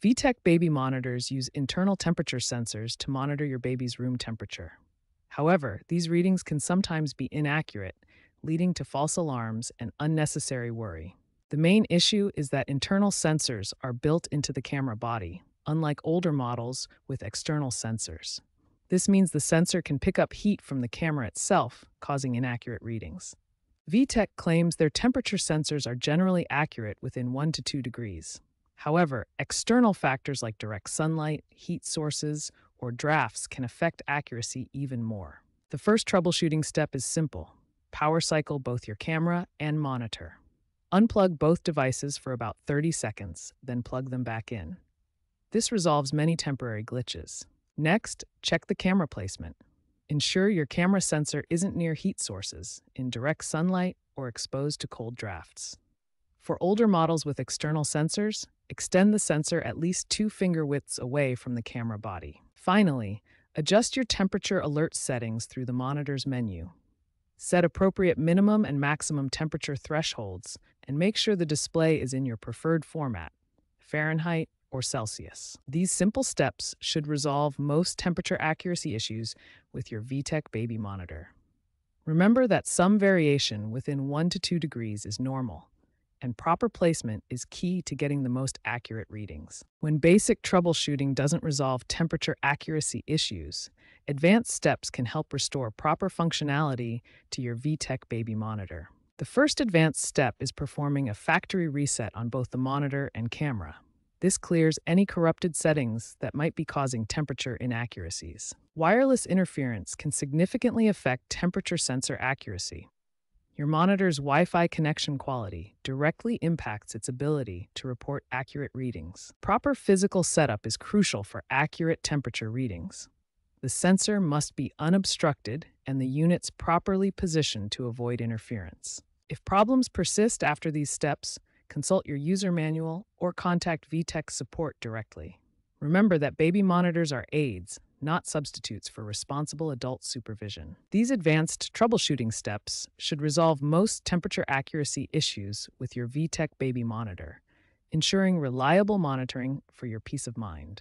VTech baby monitors use internal temperature sensors to monitor your baby's room temperature. However, these readings can sometimes be inaccurate, leading to false alarms and unnecessary worry. The main issue is that internal sensors are built into the camera body, unlike older models with external sensors. This means the sensor can pick up heat from the camera itself, causing inaccurate readings. VTech claims their temperature sensors are generally accurate within 1 to 2 degrees. However, external factors like direct sunlight, heat sources, or drafts can affect accuracy even more. The first troubleshooting step is simple power cycle both your camera and monitor. Unplug both devices for about 30 seconds, then plug them back in. This resolves many temporary glitches. Next, check the camera placement. Ensure your camera sensor isn't near heat sources, in direct sunlight, or exposed to cold drafts. For older models with external sensors, extend the sensor at least two finger widths away from the camera body. Finally, adjust your temperature alert settings through the monitor's menu. Set appropriate minimum and maximum temperature thresholds and make sure the display is in your preferred format, Fahrenheit or Celsius. These simple steps should resolve most temperature accuracy issues with your VTech baby monitor. Remember that some variation within 1 to 2 degrees is normal and proper placement is key to getting the most accurate readings. When basic troubleshooting doesn't resolve temperature accuracy issues, advanced steps can help restore proper functionality to your VTech baby monitor. The first advanced step is performing a factory reset on both the monitor and camera. This clears any corrupted settings that might be causing temperature inaccuracies. Wireless interference can significantly affect temperature sensor accuracy, your monitor's Wi Fi connection quality directly impacts its ability to report accurate readings. Proper physical setup is crucial for accurate temperature readings. The sensor must be unobstructed and the units properly positioned to avoid interference. If problems persist after these steps, consult your user manual or contact VTech support directly. Remember that baby monitors are aids, not substitutes for responsible adult supervision. These advanced troubleshooting steps should resolve most temperature accuracy issues with your VTech baby monitor, ensuring reliable monitoring for your peace of mind.